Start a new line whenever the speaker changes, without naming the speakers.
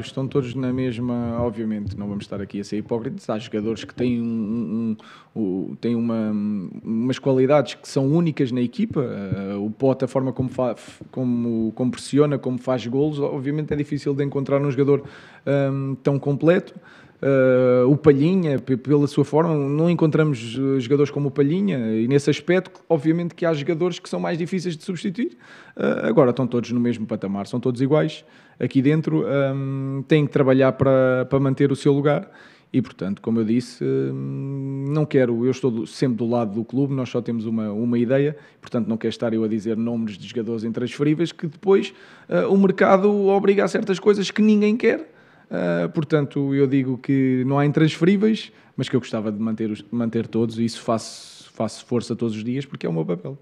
estão todos na mesma. Obviamente, não vamos estar aqui a ser hipócritas. Há jogadores que têm, um, um, um, têm uma, umas qualidades que são únicas na equipa. Uh, o Pote, a forma como, fa, como, como pressiona, como faz golos, obviamente é difícil de encontrar um jogador um, tão completo. Uh, o Palhinha, pela sua forma, não encontramos eh, jogadores como o Palhinha, e nesse aspecto, obviamente, que há jogadores que são mais difíceis de substituir. Uh, agora estão todos no mesmo patamar, são todos iguais aqui dentro, um, têm que trabalhar para, para manter o seu lugar. E portanto, como eu disse, não quero, eu estou sempre do lado do clube, nós só temos uma, uma ideia, portanto, não quero estar eu a dizer nomes de jogadores intransferíveis que depois o mercado obriga a certas coisas que ninguém quer Uh, portanto, eu digo que não há intransferíveis, mas que eu gostava de manter, manter todos e isso faço, faço força todos os dias porque é o meu papel.